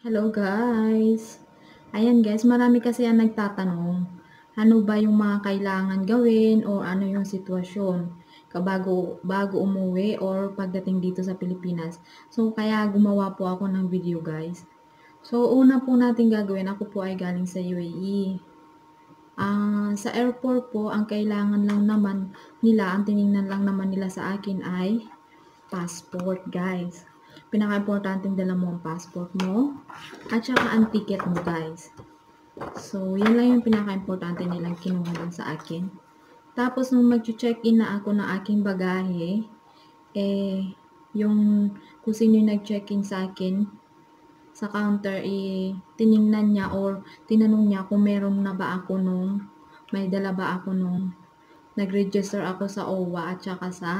Hello guys! Ayan guys, marami kasi ang nagtatanong, ano ba yung mga kailangan gawin o ano yung sitwasyon kabago bago umuwi or pagdating dito sa Pilipinas. So kaya gumawa po ako ng video guys. So una po natin gagawin, ako po ay galing sa UAE. Ah, sa airport po, ang kailangan lang naman nila, ang tiningnan lang naman nila sa akin ay passport guys pinaka-importanting dala mo ang passport mo at saka ang ticket mo guys. So, yan lang yung pinaka-importante nilang kinuha lang sa akin. Tapos, nung mag-check-in na ako ng aking bagahe, eh, yung kung sino yung nag-check-in sa akin, sa counter, eh, tiningnan niya or tinanong niya kung meron na ba ako nung, may dala ba ako nung nag-register ako sa OWA at saka sa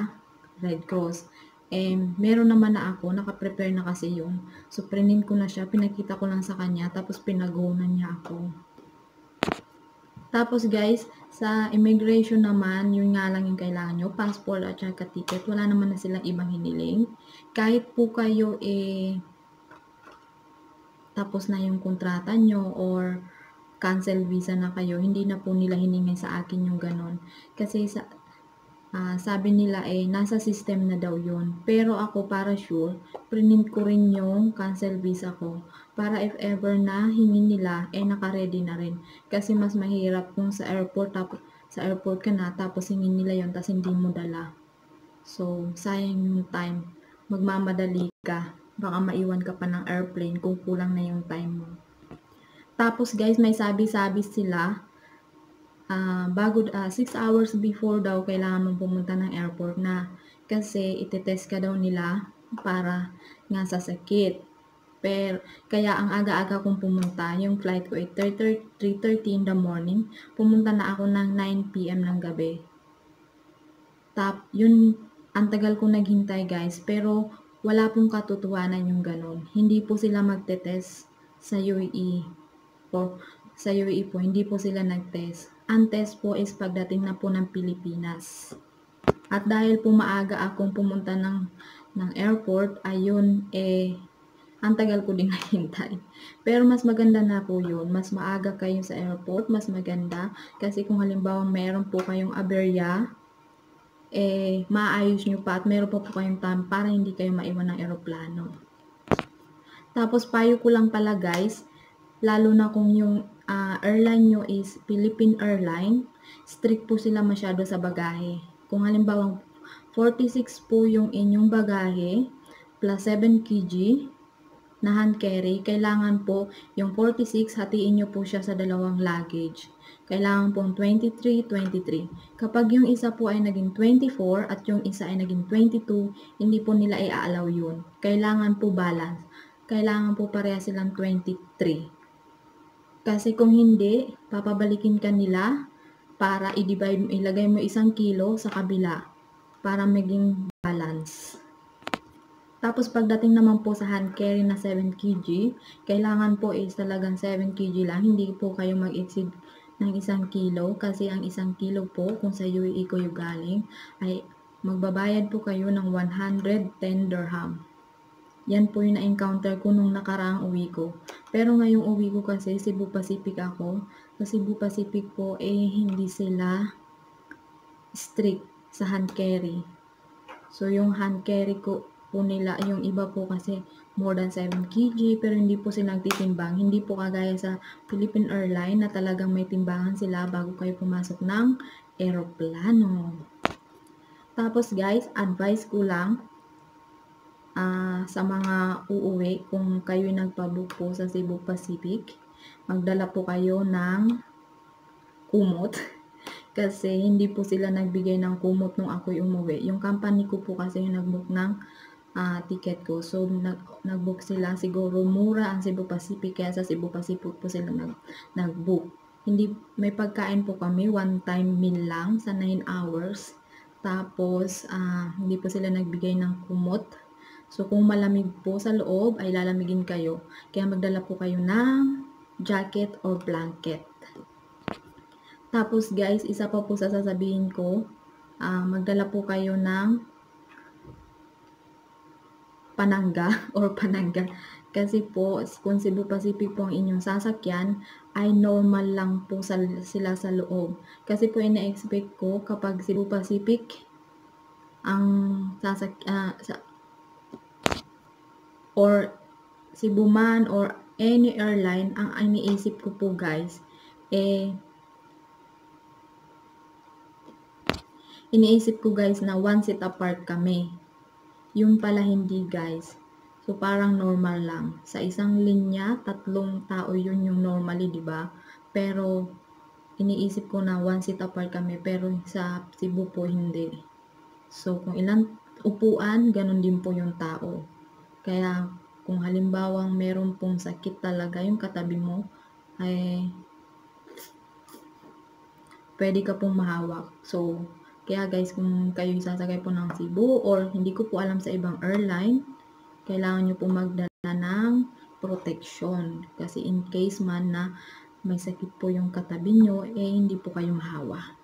Red Cross eh, meron naman na ako, naka-prepare na kasi yung. So, prinin ko na siya, pinakita ko lang sa kanya, tapos pinagunan niya ako. Tapos guys, sa immigration naman, yun nga lang yung kailangan nyo, passport at saka ticket. Wala naman na silang ibang hiniling. Kahit po kayo eh, tapos na yung kontrata nyo or cancel visa na kayo, hindi na po nila hiningay sa akin yung ganon. Kasi sa, uh, sabi nila eh, nasa system na daw yun. Pero ako para sure, print ko rin yung cancel visa ko. Para if ever na hingin nila, eh naka-ready na rin. Kasi mas mahirap kung sa airport, tapos, sa airport ka na, tapos hingin nila yon tapos hindi mo dala. So, sayang yung time. Magmamadali ka. Baka maiwan ka pa ng airplane kung kulang na yung time mo. Tapos guys, may sabi-sabi sila uh, bago 6 uh, ah, hours before daw kailangan mong pumunta ng airport na kasi itetest ka daw nila para nga sa sakit. Pero, kaya ang aga-aga kong pumunta, yung flight ko ay 3.30 in the morning, pumunta na ako ng 9pm ng gabi. Tap, yun, ang tagal ko naghintay guys, pero wala pong katotohanan yung ganun. Hindi po sila magte-test sa UAE. Po, sa UAE po, hindi po sila nag-test ang test po is pagdating na po ng Pilipinas. At dahil po maaga akong pumunta ng, ng airport, ayun, eh, ang tagal ko din nahintay. Pero mas maganda na po yun. Mas maaga kayo sa airport, mas maganda. Kasi kung halimbawa meron po kayong aberya, eh, maayos nyo pa at meron pa po kayong time para hindi kayo maiwan ng aeroplano. Tapos, payo ko lang pala guys, lalo na kung yung uh, airline nyo is Philippine Airline, strict po sila masyado sa bagahe. Kung halimbawa 46 po yung inyong bagahe plus 7 kg na hand carry, kailangan po yung 46 hatiin nyo po siya sa dalawang luggage. Kailangan pong 23, 23. Kapag yung isa po ay naging 24 at yung isa ay naging 22, hindi po nila i-allow yun. Kailangan po balance. Kailangan po pareha silang 23. Kasi kung hindi, papabalikin ka nila para i-divide, ilagay mo isang kilo sa kabila para maging balance. Tapos pagdating naman po sa hand carry na 7 kg, kailangan po is talagang 7 kg lang. Hindi po kayo mag-exceed ng isang kilo kasi ang isang kilo po kung sa UAE yung galing ay magbabayad po kayo ng 110 dirham. Yan po yung na-encounter ko nung nakaraang uwi ko. Pero ngayong uwi ko kasi Cebu Pacific ako. Sa Cebu Pacific po eh hindi sila strict sa hand carry. So yung hand carry ko po nila, yung iba po kasi more than 7 kg pero hindi po sila nagtitimbang. Hindi po kagaya sa Philippine Airline na talagang may timbangan sila bago kayo pumasok ng aeroplano. Tapos guys, advice ko lang, uh, sa mga uuwi, kung kayo nagpabook po sa Cebu Pacific, magdala po kayo ng kumot. kasi hindi po sila nagbigay ng kumot nung ako'y umuwi. Yung company ko po kasi yung nagbook ng uh, ticket ko. So, nag, nagbook sila. Siguro mura ang Cebu Pacific. Kaya sa Cebu Pacific po sila nag, nagbook. Hindi, may pagkain po kami. One time meal lang sa 9 hours. Tapos, uh, hindi po sila nagbigay ng kumot So, kung malamig po sa loob, ay lalamigin kayo. Kaya magdala po kayo ng jacket or blanket. Tapos guys, isa pa po sa sasabihin ko, uh, magdala po kayo ng panangga or panangga. Kasi po, kung Cebu Pacific po ang inyong sasakyan, ay normal lang po sa, sila sa loob. Kasi po ina-expect ko kapag Cebu Pacific ang sasak uh, sa, or Cebu Man or any airline, ang iniisip ko po guys, eh, iniisip ko guys na one seat apart kami. Yung pala hindi guys. So, parang normal lang. Sa isang linya, tatlong tao yun yung normally, di ba? Pero, iniisip ko na one seat apart kami. Pero, sa Cebu po, hindi. So, kung ilang upuan, ganun din po yung tao. Kaya, kung halimbawang meron pong sakit talaga yung katabi mo, ay pwede ka pong mahawak. So, kaya guys, kung kayo sasakay po ng Cebu or hindi ko po alam sa ibang airline, kailangan nyo po magdala ng protection. Kasi in case man na may sakit po yung katabi nyo, eh hindi po kayo mahawa.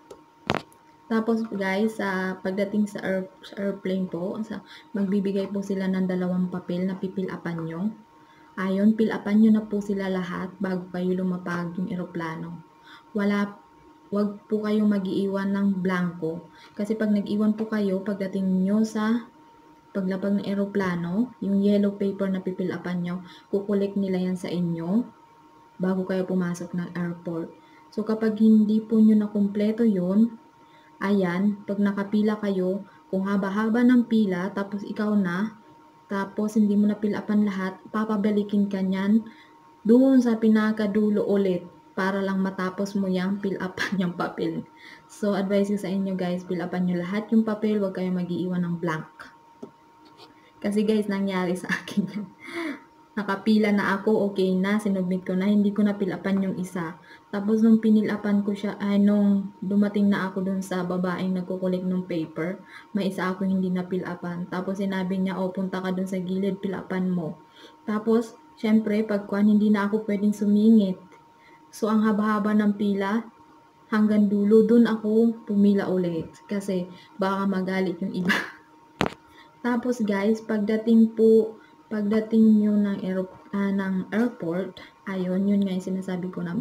Tapos guys, sa uh, pagdating sa, air, sa airplane po, sa, magbibigay po sila ng dalawang papel na pipilapan nyo. Ayon, pilapan nyo na po sila lahat bago kayo lumapag yung eroplano. Wala, wag po kayong mag-iiwan ng blanco. Kasi pag nag-iwan po kayo, pagdating nyo sa paglapag ng eroplano, yung yellow paper na pipilapan nyo, kukulik nila yan sa inyo bago kayo pumasok ng airport. So, kapag hindi po nyo na kumpleto yun, ayan, pag nakapila kayo, kung haba-haba ng pila, tapos ikaw na, tapos hindi mo na pilapan lahat, papabalikin ka nyan doon sa pinakadulo ulit para lang matapos mo yung fill upan yung papel. So, advice sa inyo guys, fill upan nyo lahat yung papel, huwag kayo mag-iiwan ng blank. Kasi guys, nangyari sa akin yan. Nakapila na ako, okay na, sinubmit ko na, hindi ko napilapan yung isa. Tapos nung pinilapan ko siya, ay nung dumating na ako dun sa babaeng nagkukulik ng paper, may isa ako hindi napilapan. Tapos sinabi niya, oh, punta ka dun sa gilid, pilapan mo. Tapos, syempre, pagkuhan, hindi na ako pwedeng sumingit. So, ang haba-haba ng pila, hanggang dulo, dun ako pumila ulit. Kasi, baka magalit yung iba. Tapos guys, pagdating po, pagdating nyo ng, aer, uh, ng airport, ayun, yun nga yung sinasabi ko na,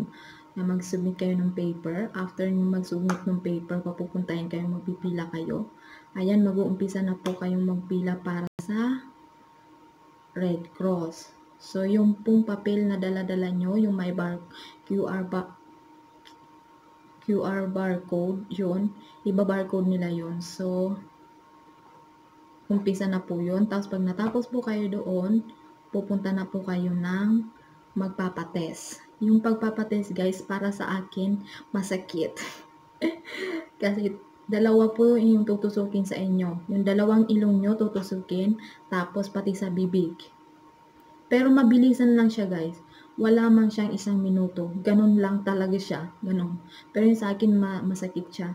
na mag-submit kayo ng paper. After nyo mag-submit ng paper, papupuntahin kayo, magpipila kayo. Ayan, mag-uumpisa na po kayong magpila para sa Red Cross. So, yung pong papel na dala-dala nyo, yung may bar, QR ba, QR barcode, yun, iba barcode nila yun. So, umpisa na po yun. Tapos pag natapos po kayo doon, pupunta na po kayo ng magpapates. Yung pagpapates guys, para sa akin, masakit. Kasi dalawa po yung tutusukin sa inyo. Yung dalawang ilong nyo tutusukin, tapos pati sa bibig. Pero mabilisan lang siya guys. Wala man siyang isang minuto. Ganun lang talaga siya. Ganun. Pero sa akin, ma masakit siya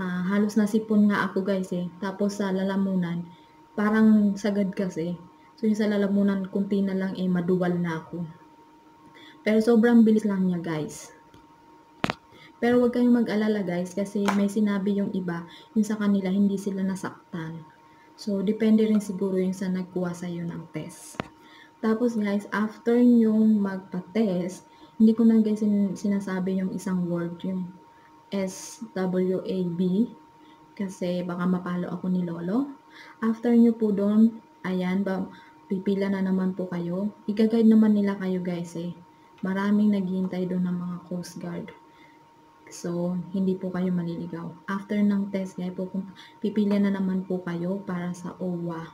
uh, halos nasipon nga ako guys eh. Tapos sa lalamunan, parang sagad kasi. So yung sa lalamunan, kunti na lang eh, maduwal na ako. Pero sobrang bilis lang niya guys. Pero huwag kayong mag-alala guys kasi may sinabi yung iba, yung sa kanila hindi sila nasaktan. So depende rin siguro yung sa nagkuha sa'yo ng test. Tapos guys, after yung magpa-test, hindi ko na guys sinasabi yung isang word, yung SWAB kasi baka mapalo ako ni Lolo. After nyo po doon, ayan, ba, pipila na naman po kayo. Iga-guide naman nila kayo guys eh. Maraming naghihintay doon ng mga Coast Guard. So, hindi po kayo maliligaw. After ng test, guys, po, pipila na naman po kayo para sa OWA.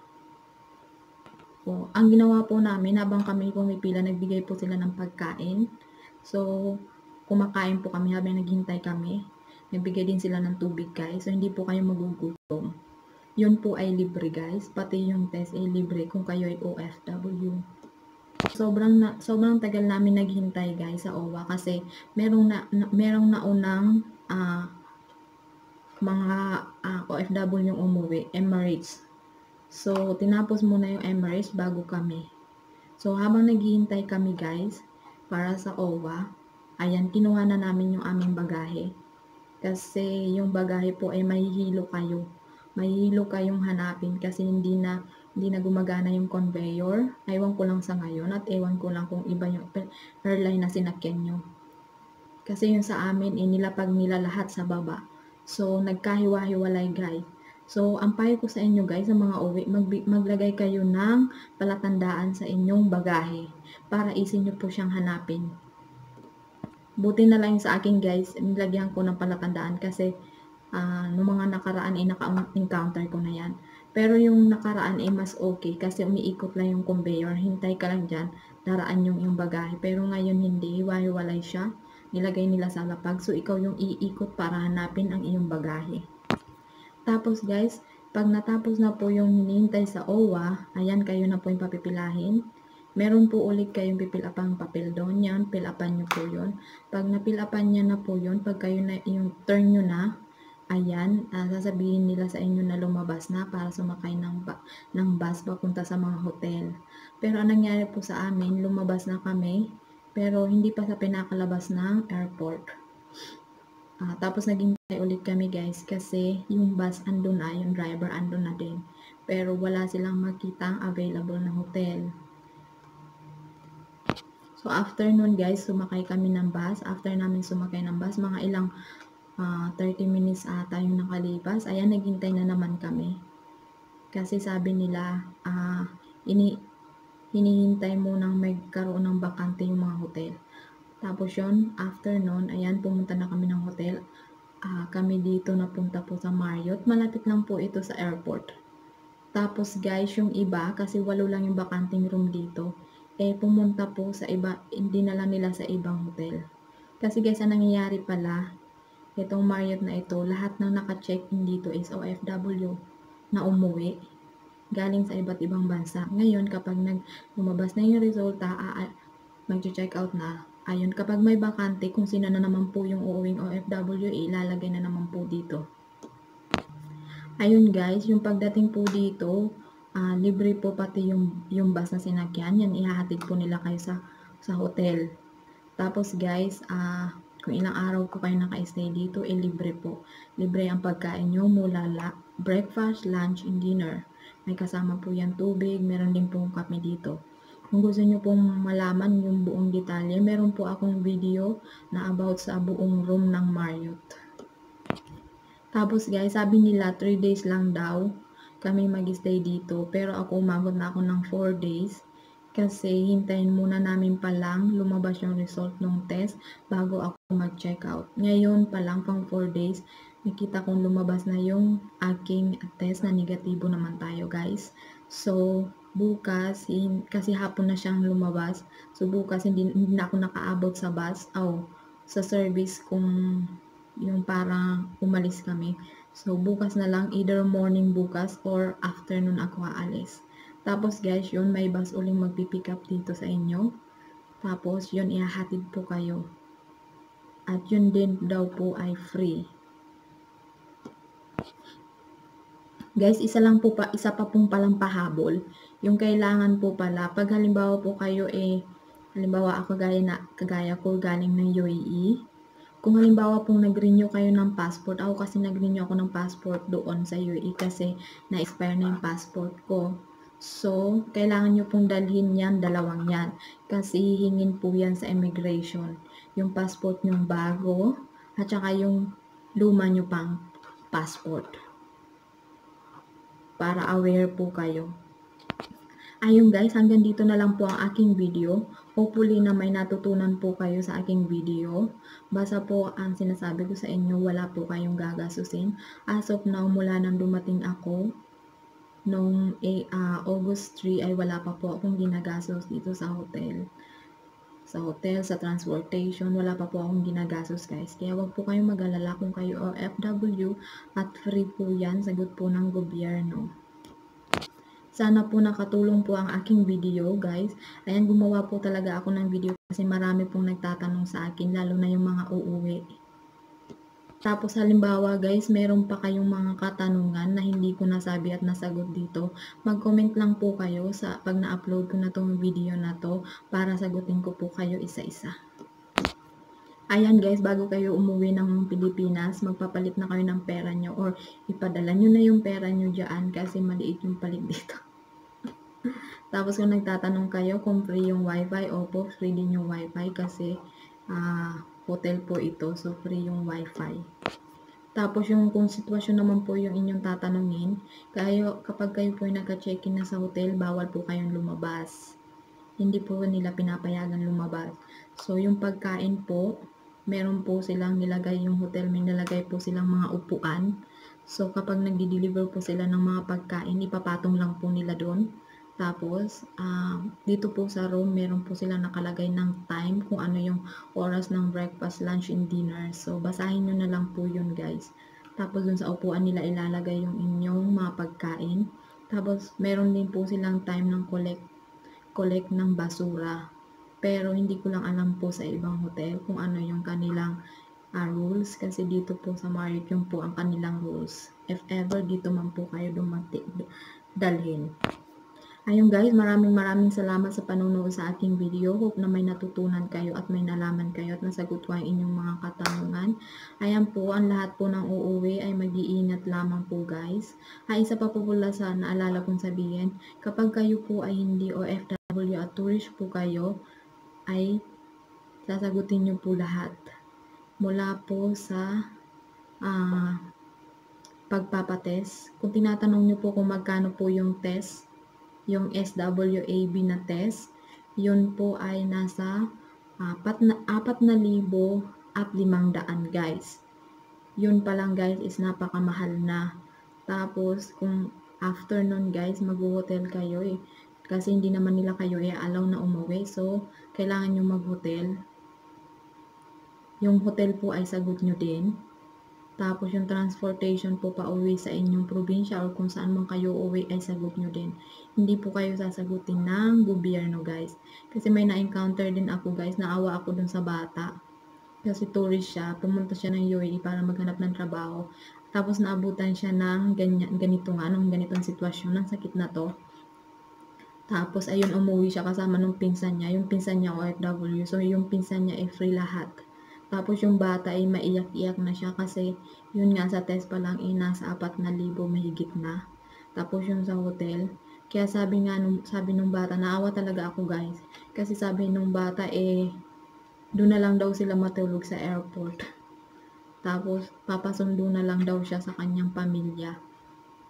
Po, ang ginawa po namin, habang kami pumipila, nagbigay po sila ng pagkain. So, kumakain po kami habang naghintay kami. Nagbigay din sila ng tubig guys. So hindi po kayo magugutom. Yun po ay libre guys. Pati yung test ay libre kung kayo ay OFW. Sobrang na, sobrang tagal namin naghintay guys sa OWA kasi merong na, na merong naunang uh, mga uh, OFW yung umuwi, Emirates. So, tinapos muna yung Emirates bago kami. So, habang naghihintay kami guys, para sa OWA, Ayan, kinuha na namin yung aming bagahe. Kasi yung bagahe po ay mahihilo kayo. Mahihilo kayong hanapin kasi hindi na hindi na gumagana yung conveyor. Ewan ko lang sa ngayon at ewan ko lang kung iba yung airline na sinakyan nyo. Kasi yung sa amin, inilapag nila lahat sa baba. So, nagkahiwa-hiwalay guys. So, ang payo ko sa inyo guys, sa mga uwi, mag maglagay kayo ng palatandaan sa inyong bagahe para easy nyo po siyang hanapin. Buti na lang sa akin guys, nilagyan ko ng palatandaan kasi uh, nung mga nakaraan ay naka-encounter ko na yan. Pero yung nakaraan ay mas okay kasi umiikot lang yung conveyor. Hintay ka lang dyan, daraan yung yung bagahe. Pero ngayon hindi, hiwa-hiwalay siya. Nilagay nila sa lapag. So, ikaw yung iikot para hanapin ang iyong bagahe. Tapos guys, pag natapos na po yung hinihintay sa OWA, ayan kayo na po yung papipilahin. Meron po ulit kayong pipilapang papel doon yan, pilapan nyo po yun. Pag napilapan niya na po yun, pag kayo na, yung turn nyo na, ayan, uh, sasabihin nila sa inyo na lumabas na para sumakay ng, ba, ng bus papunta sa mga hotel. Pero ang nangyari po sa amin, lumabas na kami, pero hindi pa sa pinakalabas ng airport. Uh, tapos naghintay ulit kami guys kasi yung bus andun na, yung driver andun na din. Pero wala silang makita available na hotel. So after nun guys, sumakay kami ng bus. After namin sumakay ng bus, mga ilang uh, ah, 30 minutes ata yung nakalipas. Ayan, naghintay na naman kami. Kasi sabi nila, uh, ini hinihintay mo nang magkaroon ng bakante yung mga hotel. Tapos yun, after nun, ayan, pumunta na kami ng hotel. Uh, kami dito napunta po sa Marriott. Malapit lang po ito sa airport. Tapos guys, yung iba, kasi walo lang yung bakanting room dito, eh pumunta po sa iba, hindi na lang nila sa ibang hotel. Kasi guys, ang nangyayari pala, itong Marriott na ito, lahat ng naka-check-in dito is OFW na umuwi galing sa iba't ibang bansa. Ngayon, kapag nag lumabas na yung resulta, mag-check out na, Ayun, kapag may bakante, kung sino na naman po yung uuwing OFW, ilalagay na naman po dito. Ayun guys, yung pagdating po dito, uh, libre po pati yung, yung bus na sinakyan. Yan, ihahatid po nila kayo sa, sa hotel. Tapos guys, uh, kung ilang araw po kayo naka-stay dito, eh libre po. Libre ang pagkain nyo mula la, breakfast, lunch, and dinner. May kasama po yan tubig, meron din po kami dito. Kung gusto nyo pong malaman yung buong detalye, meron po akong video na about sa buong room ng Marriott. Tapos guys, sabi nila 3 days lang daw kami mag-stay dito. Pero ako umabot na ako ng 4 days. Kasi hintayin muna namin pa lang lumabas yung result ng test bago ako mag-check out. Ngayon pa lang pang 4 days, nakita kong lumabas na yung aking test na negatibo naman tayo guys. So, bukas, kasi hapon na siyang lumabas. So, bukas hindi, hindi na ako nakaabot sa bus, oh, sa service kung yung parang umalis kami. So, bukas na lang, either morning bukas or afternoon ako aalis. Tapos guys, yun, may bus uling magpipick up dito sa inyo. Tapos, yun, ihahatid po kayo. At yun din daw po ay free. Guys, isa lang po pa, isa pa pong palang pahabol. Yung kailangan po pala, pag halimbawa po kayo eh, halimbawa ako gaya na, kagaya ko galing ng UAE, kung halimbawa pong nag-renew kayo ng passport, ako kasi nag-renew ako ng passport doon sa UAE kasi na-expire na yung passport ko. So, kailangan nyo pong dalhin yan, dalawang yan. Kasi hihingin po yan sa immigration. Yung passport nyo bago, at saka yung luma nyo pang passport para aware po kayo. Ayun guys, hanggang dito na lang po ang aking video. Hopefully na may natutunan po kayo sa aking video. Basta po ang sinasabi ko sa inyo, wala po kayong gagasusin. As of now, mula nang dumating ako, noong uh, August 3 ay wala pa po akong ginagastos dito sa hotel sa hotel, sa transportation, wala pa po akong ginagastos guys. Kaya wag po kayong mag-alala kung kayo OFW at free po yan, sagot po ng gobyerno. Sana po nakatulong po ang aking video guys. Ayan, gumawa po talaga ako ng video kasi marami pong nagtatanong sa akin, lalo na yung mga uuwi. Tapos halimbawa guys, meron pa kayong mga katanungan na hindi ko nasabi at nasagot dito, mag-comment lang po kayo sa pag na-upload ko na tong video na to para sagutin ko po kayo isa-isa. Ayan guys, bago kayo umuwi ng Pilipinas, magpapalit na kayo ng pera nyo or ipadala nyo na yung pera nyo dyan kasi maliit yung palit dito. Tapos kung nagtatanong kayo kung free yung wifi, opo, free din yung wifi kasi uh, hotel po ito, so free yung wifi. Tapos yung kung sitwasyon naman po yung inyong tatanungin, kayo, kapag kayo po ay naka-check-in na sa hotel, bawal po kayong lumabas. Hindi po nila pinapayagan lumabas. So yung pagkain po, meron po silang nilagay yung hotel, may nilagay po silang mga upuan. So kapag nagdi-deliver po sila ng mga pagkain, ipapatong lang po nila doon tapos, uh, dito po sa room, meron po silang nakalagay ng time kung ano yung oras ng breakfast, lunch, and dinner. So, basahin nyo na lang po yun guys. Tapos, dun sa upuan nila ilalagay yung inyong mga pagkain. Tapos, meron din po silang time ng collect, collect ng basura. Pero, hindi ko lang alam po sa ibang hotel kung ano yung kanilang uh, rules. Kasi dito po sa Marriott yung po ang kanilang rules. If ever dito man po kayo dumati, dalhin. Ayun guys, maraming maraming salamat sa panonood sa aking video. Hope na may natutunan kayo at may nalaman kayo at nasagot ko ang inyong mga katanungan. Ayan po, ang lahat po ng uuwi ay mag-iingat lamang po guys. Ay isa pa po pula sa naalala kong sabihin, kapag kayo po ay hindi OFW at tourist po kayo, ay sasagutin nyo po lahat. Mula po sa uh, pagpapatest. Kung tinatanong nyo po kung magkano po yung test, yung SWAB na test, yun po ay nasa apat na, apat na libo at limang daan guys. Yun pa lang guys is napakamahal na. Tapos kung after nun guys, mag-hotel kayo eh. Kasi hindi naman nila kayo eh allow na umuwi. So, kailangan nyo mag-hotel. Yung hotel po ay sagot nyo din. Tapos yung transportation po pa uwi sa inyong probinsya or kung saan man kayo uwi ay sagot nyo din. Hindi po kayo sasagutin ng gobyerno guys. Kasi may na-encounter din ako guys, naawa ako dun sa bata. Kasi tourist siya, pumunta siya ng UAE para maghanap ng trabaho. Tapos naabutan siya ng ganyan, ganito nga, ng ganitong sitwasyon, ng sakit na to. Tapos ayun umuwi siya kasama nung pinsan niya. Yung pinsan niya OFW. So yung pinsan niya ay free lahat. Tapos yung bata ay maiyak-iyak na siya kasi yun nga sa test pa lang ay nasa 4,000 mahigit na. Tapos yung sa hotel, kaya sabi nga nung, sabi nung bata, naawa talaga ako guys. Kasi sabi nung bata eh, doon na lang daw sila matulog sa airport. Tapos papasundo na lang daw siya sa kanyang pamilya.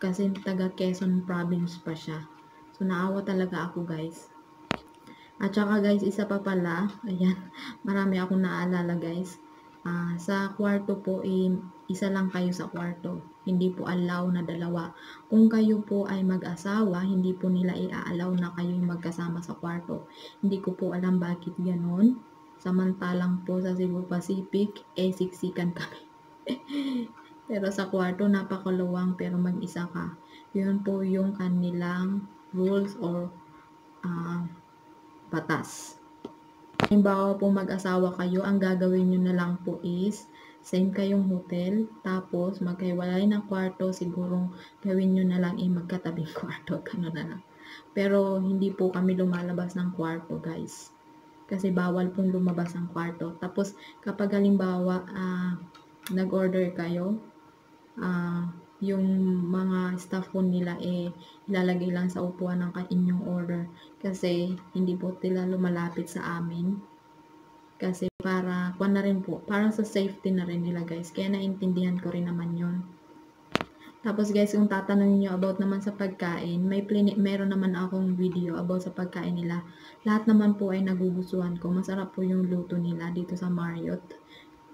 Kasi taga Quezon province pa siya. So naawa talaga ako guys. At saka guys, isa pa pala, ayan, marami akong naalala guys. Uh, sa kwarto po, eh, isa lang kayo sa kwarto. Hindi po allow na dalawa. Kung kayo po ay mag-asawa, hindi po nila i-allow na kayo magkasama sa kwarto. Hindi ko po alam bakit ganon. Samantalang po sa Cebu Pacific, eh siksikan kami. pero sa kwarto, napakaluwang pero mag-isa ka. Yun po yung kanilang rules or uh, batas. Halimbawa po mag-asawa kayo, ang gagawin nyo na lang po is same kayong hotel, tapos magkaiwalay ng kwarto, siguro gawin nyo na lang ay magkatabing kwarto, gano'n na lang. Pero hindi po kami lumalabas ng kwarto guys. Kasi bawal pong lumabas ng kwarto. Tapos kapag halimbawa uh, nag-order kayo, uh, yung mga staff po nila eh ilalagay lang sa upuan ng inyong order. Kasi hindi po sila lumalapit sa amin. Kasi para kuan na rin po para sa safety na rin nila guys. Kaya naintindihan ko rin naman yon tapos guys kung tatanungin niyo about naman sa pagkain may meron naman akong video about sa pagkain nila. Lahat naman po ay nagugustuhan ko. Masarap po yung luto nila dito sa Marriott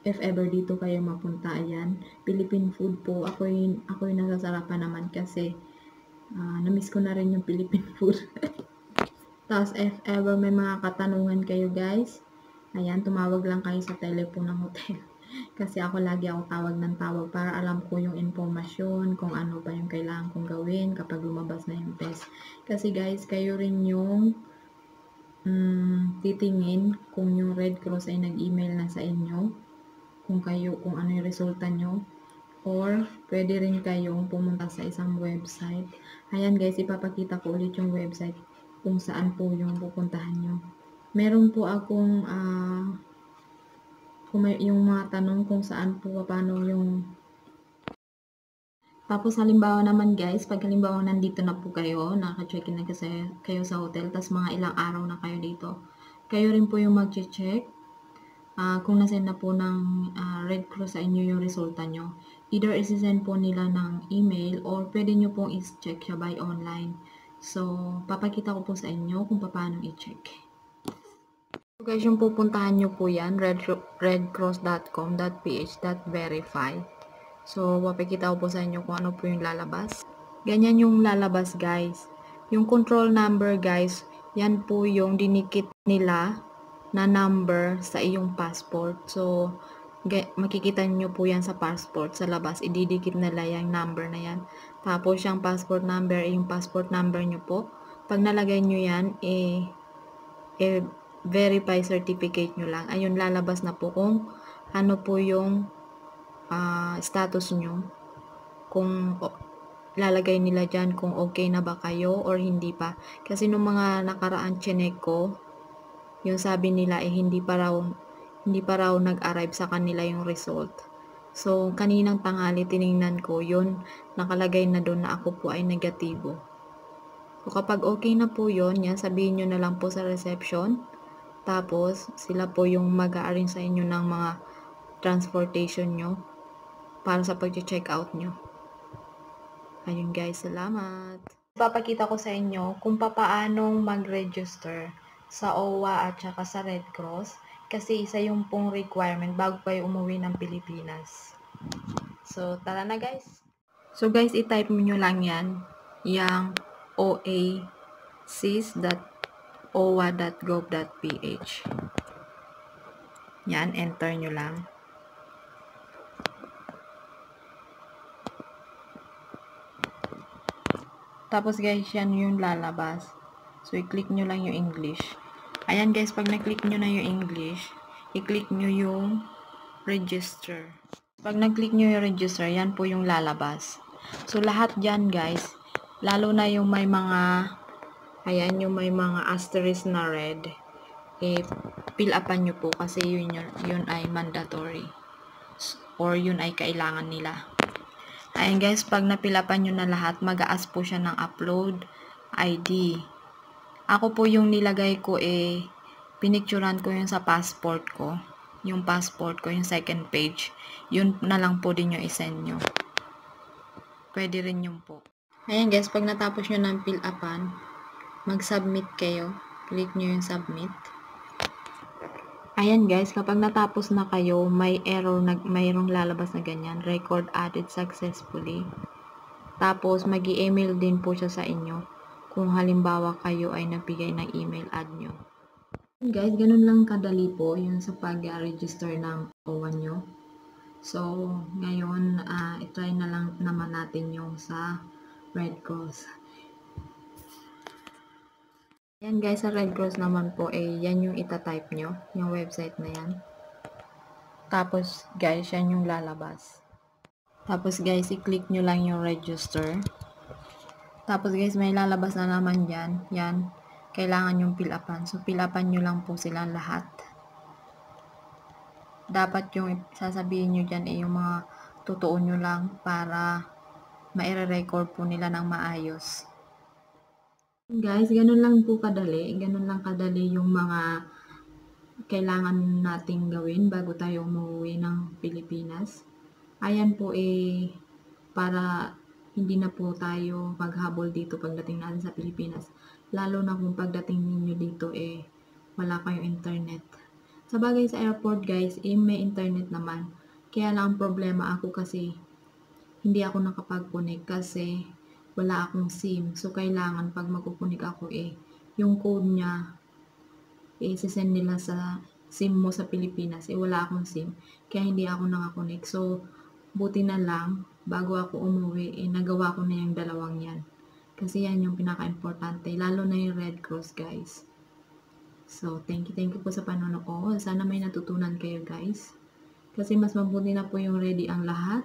if ever dito kayo mapunta, ayan. Philippine food po, ako yung, ako yung nasasarapan naman kasi uh, na-miss ko na rin yung Philippine food. Tapos if ever may mga katanungan kayo guys, ayan, tumawag lang kayo sa telephone ng hotel. kasi ako lagi ako tawag ng tawag para alam ko yung informasyon, kung ano ba yung kailangan kong gawin kapag lumabas na yung test. Kasi guys, kayo rin yung um, titingin kung yung Red Cross ay nag-email na sa inyo kung kayo, kung ano yung resulta nyo. Or, pwede rin kayong pumunta sa isang website. Ayan guys, ipapakita ko ulit yung website kung saan po yung pupuntahan nyo. Meron po akong uh, kung may, yung mga tanong kung saan po, paano yung Tapos halimbawa naman guys, pag halimbawa nandito na po kayo, naka-check-in na kasi kayo sa hotel, tapos mga ilang araw na kayo dito, kayo rin po yung mag-check uh, kung nasend na po ng uh, Red Cross sa inyo yung resulta nyo. Either isi-send po nila ng email or pwede nyo pong i-check siya by online. So, papakita ko po sa inyo kung paano i-check. So guys, yung pupuntahan nyo po yan, red, redcross.com.ph.verify. So, papakita ko po sa inyo kung ano po yung lalabas. Ganyan yung lalabas guys. Yung control number guys, yan po yung dinikit nila na number sa iyong passport. So, makikita nyo po yan sa passport sa labas. Ididikit nila yung number na yan. Tapos, yung passport number, yung passport number nyo po. Pag nalagay nyo yan, eh, eh verify certificate nyo lang. Ayun, lalabas na po kung ano po yung uh, status nyo kung lalagay nila dyan kung okay na ba kayo or hindi pa. Kasi nung mga nakaraan chinek yung sabi nila eh hindi pa raw hindi pa raw nag-arrive sa kanila yung result. So, kaninang tanghali tiningnan ko, yun, nakalagay na doon na ako po ay negatibo. So, kapag okay na po yun, yan, sabihin nyo na lang po sa reception. Tapos, sila po yung mag a sa inyo ng mga transportation nyo para sa pag-check out nyo. Ayun guys, salamat. Papakita ko sa inyo kung papaanong mag-register sa OWA at saka sa Red Cross kasi isa yung pong requirement bago kayo umuwi ng Pilipinas. So, tara na guys. So guys, i-type nyo lang yan, yung oasis.owa.gov.ph Yan, enter nyo lang. Tapos guys, yan yung lalabas. So, i-click nyo lang yung English. Ayan guys, pag na-click nyo na yung English, i-click nyo yung register. Pag na-click nyo yung register, yan po yung lalabas. So, lahat dyan guys, lalo na yung may mga, ayan, yung may mga asterisk na red, eh, fill upan nyo po kasi yun, yun, ay mandatory. Or yun ay kailangan nila. Ayan guys, pag napilapan nyo na lahat, mag-aas po siya ng upload ID. Ako po yung nilagay ko eh, pinicturan ko yung sa passport ko. Yung passport ko, yung second page. Yun na lang po din yung isend nyo. Pwede rin yung po. Ayan guys, pag natapos nyo ng fill upan, mag-submit kayo. Click nyo yung submit. Ayan guys, kapag natapos na kayo, may error, na, mayroong lalabas na ganyan. Record added successfully. Tapos, mag email din po siya sa inyo kung halimbawa kayo ay nabigay ng email ad nyo. Guys, ganun lang kadali po yung sa pag-register ng OWA nyo. So, ngayon, uh, itry na lang naman natin yung sa Red Cross. Yan guys, sa Red Cross naman po, eh, yan yung itatype nyo, yung website na yan. Tapos, guys, yan yung lalabas. Tapos, guys, i-click nyo lang yung register. Tapos, guys, may lalabas na naman yan. Yan, kailangan yung fill upan. So, fill upan nyo lang po silang lahat. Dapat yung sasabihin nyo dyan, eh, yung mga totoo nyo lang para maire-record po nila ng maayos. Guys, ganun lang po kadali. Ganun lang kadali yung mga kailangan nating gawin bago tayo umuwi ng Pilipinas. Ayan po eh, para hindi na po tayo maghabol dito pagdating natin sa Pilipinas. Lalo na kung pagdating ninyo dito eh, wala kayong internet. Sa bagay sa airport guys, eh, may internet naman. Kaya lang problema ako kasi hindi ako nakapag-connect kasi wala akong SIM. So, kailangan pag magkukunik ako eh, yung code niya, eh, send nila sa SIM mo sa Pilipinas. Eh, wala akong SIM. Kaya hindi ako nakakunik. So, buti na lang, bago ako umuwi, eh, nagawa ko na yung dalawang yan. Kasi yan yung pinaka-importante. Lalo na yung Red Cross, guys. So, thank you, thank you po sa panonood. Sana may natutunan kayo, guys. Kasi mas mabuti na po yung ready ang lahat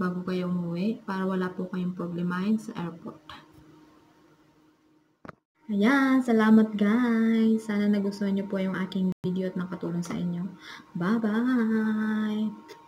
bago kayo umuwi para wala po kayong problemahin sa airport. Ayan, salamat guys. Sana nagustuhan niyo po yung aking video at nakatulong sa inyo. Bye-bye!